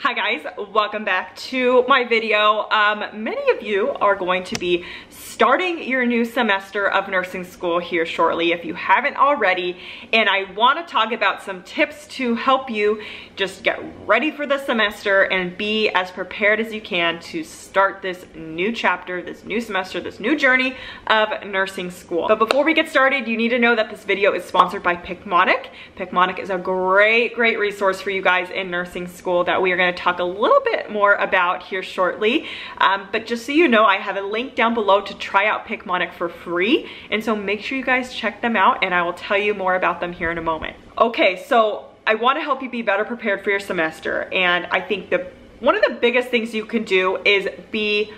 Hi guys, welcome back to my video. Um, many of you are going to be starting your new semester of nursing school here shortly if you haven't already. And I wanna talk about some tips to help you just get ready for the semester and be as prepared as you can to start this new chapter, this new semester, this new journey of nursing school. But before we get started, you need to know that this video is sponsored by Picmonic. Picmonic is a great, great resource for you guys in nursing school that we are gonna gonna talk a little bit more about here shortly. Um, but just so you know, I have a link down below to try out Picmonic for free. And so make sure you guys check them out and I will tell you more about them here in a moment. Okay, so I wanna help you be better prepared for your semester. And I think the one of the biggest things you can do is be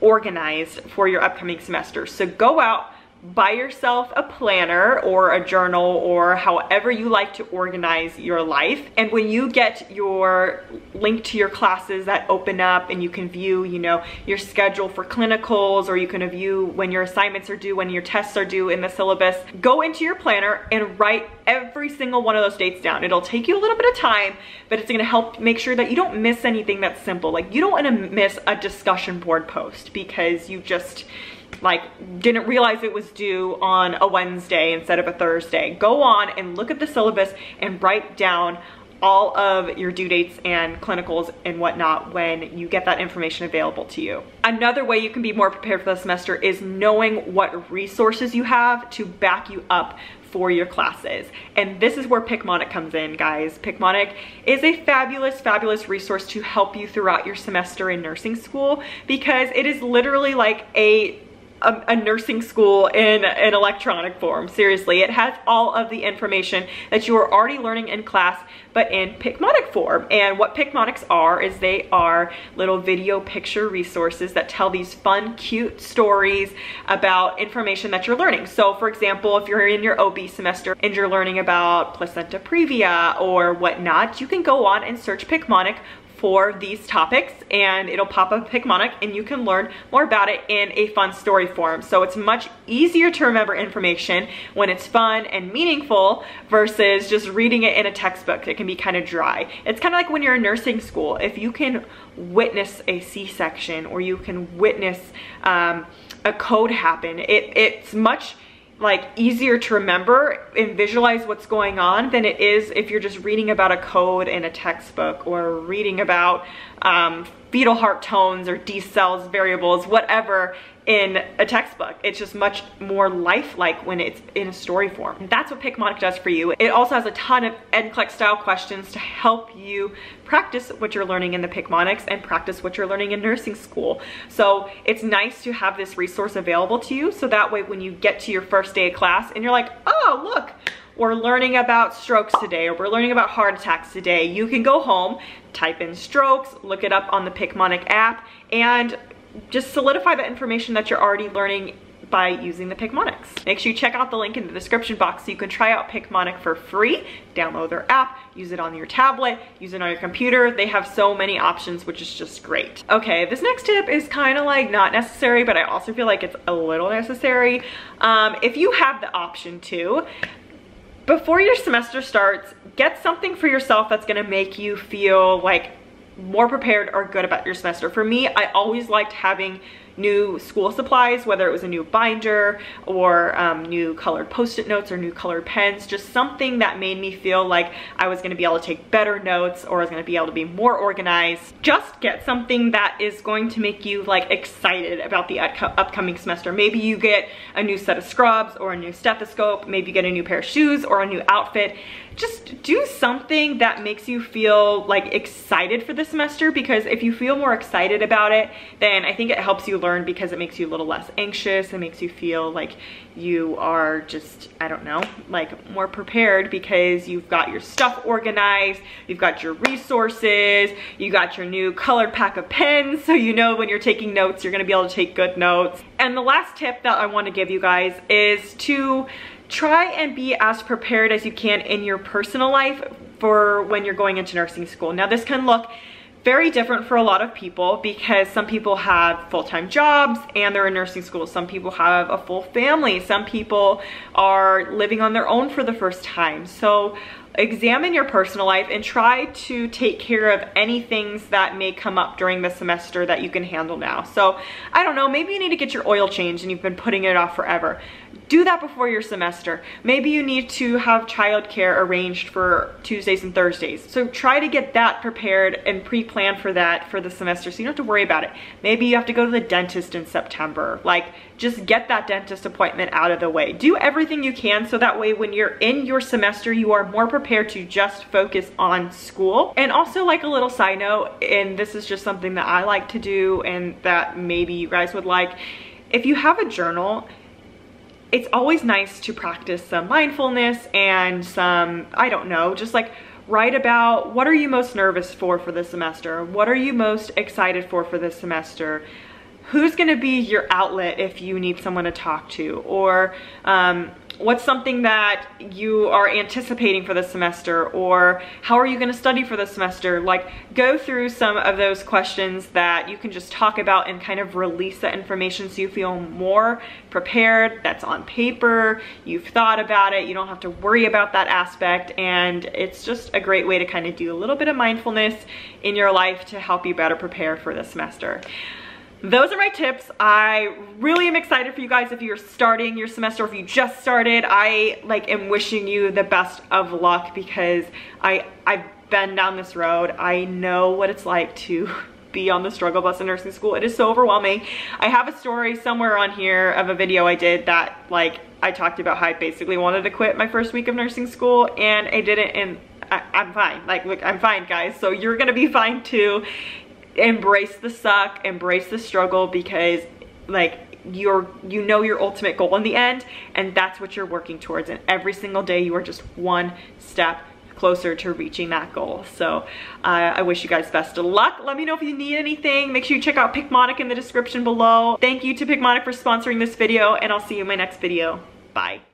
organized for your upcoming semester. So go out, buy yourself a planner or a journal or however you like to organize your life. And when you get your link to your classes that open up and you can view, you know, your schedule for clinicals or you can view when your assignments are due, when your tests are due in the syllabus, go into your planner and write every single one of those dates down. It'll take you a little bit of time, but it's gonna help make sure that you don't miss anything that's simple. Like you don't wanna miss a discussion board post because you just, like didn't realize it was due on a Wednesday instead of a Thursday. Go on and look at the syllabus and write down all of your due dates and clinicals and whatnot when you get that information available to you. Another way you can be more prepared for the semester is knowing what resources you have to back you up for your classes. And this is where Picmonic comes in, guys. Picmonic is a fabulous, fabulous resource to help you throughout your semester in nursing school because it is literally like a a, a, nursing school in an electronic form. Seriously, it has all of the information that you are already learning in class, but in Picmonic form. And what Picmonics are is they are little video picture resources that tell these fun, cute stories about information that you're learning. So for example, if you're in your OB semester and you're learning about placenta previa or whatnot, you can go on and search Picmonic for these topics and it'll pop up Picmonic and you can learn more about it in a fun story form. So it's much easier to remember information when it's fun and meaningful versus just reading it in a textbook. It can be kind of dry. It's kind of like when you're in nursing school. If you can witness a C-section or you can witness um, a code happen, it, it's much like easier to remember and visualize what's going on than it is if you're just reading about a code in a textbook or reading about um, fetal heart tones or decels variables, whatever in a textbook. It's just much more lifelike when it's in a story form. And that's what Picmonic does for you. It also has a ton of NCLEX style questions to help you practice what you're learning in the Picmonics and practice what you're learning in nursing school. So it's nice to have this resource available to you so that way when you get to your first day of class and you're like, oh, look, we're learning about strokes today or we're learning about heart attacks today, you can go home, type in strokes, look it up on the Picmonic app, and just solidify the information that you're already learning by using the Picmonics. Make sure you check out the link in the description box so you can try out Picmonic for free, download their app, use it on your tablet, use it on your computer. They have so many options, which is just great. Okay, this next tip is kind of like not necessary, but I also feel like it's a little necessary. Um, if you have the option to, before your semester starts, get something for yourself that's gonna make you feel like more prepared or good about your semester. For me, I always liked having new school supplies, whether it was a new binder or um, new colored post-it notes or new colored pens, just something that made me feel like I was gonna be able to take better notes or I was gonna be able to be more organized. Just get something that is going to make you like excited about the upcoming semester. Maybe you get a new set of scrubs or a new stethoscope, maybe you get a new pair of shoes or a new outfit just do something that makes you feel like excited for the semester because if you feel more excited about it, then I think it helps you learn because it makes you a little less anxious. It makes you feel like you are just, I don't know, like more prepared because you've got your stuff organized, you've got your resources, you got your new colored pack of pens so you know when you're taking notes, you're gonna be able to take good notes. And the last tip that I wanna give you guys is to try and be as prepared as you can in your personal life for when you're going into nursing school. Now this can look very different for a lot of people because some people have full-time jobs and they're in nursing school. Some people have a full family. Some people are living on their own for the first time. So examine your personal life and try to take care of any things that may come up during the semester that you can handle now. So I don't know, maybe you need to get your oil changed and you've been putting it off forever. Do that before your semester. Maybe you need to have childcare arranged for Tuesdays and Thursdays. So try to get that prepared and pre-plan for that for the semester so you don't have to worry about it. Maybe you have to go to the dentist in September. Like just get that dentist appointment out of the way. Do everything you can so that way when you're in your semester, you are more prepared to just focus on school. And also like a little side note, and this is just something that I like to do and that maybe you guys would like, if you have a journal, it's always nice to practice some mindfulness and some, I don't know, just like write about what are you most nervous for for this semester? What are you most excited for for this semester? Who's gonna be your outlet if you need someone to talk to? Or um, what's something that you are anticipating for the semester or how are you going to study for the semester? Like go through some of those questions that you can just talk about and kind of release that information so you feel more prepared that's on paper you've thought about it you don't have to worry about that aspect and it's just a great way to kind of do a little bit of mindfulness in your life to help you better prepare for the semester those are my tips. I really am excited for you guys if you're starting your semester, if you just started. I like am wishing you the best of luck because I, I've been down this road. I know what it's like to be on the struggle bus in nursing school. It is so overwhelming. I have a story somewhere on here of a video I did that like I talked about how I basically wanted to quit my first week of nursing school and I didn't and I, am fine. Like, look, I'm fine, guys. So you're gonna be fine too embrace the suck, embrace the struggle because like you're you know your ultimate goal in the end and that's what you're working towards and every single day you are just one step closer to reaching that goal. So uh, I wish you guys best of luck. Let me know if you need anything. Make sure you check out Picmonic in the description below. Thank you to Picmonic for sponsoring this video and I'll see you in my next video. Bye.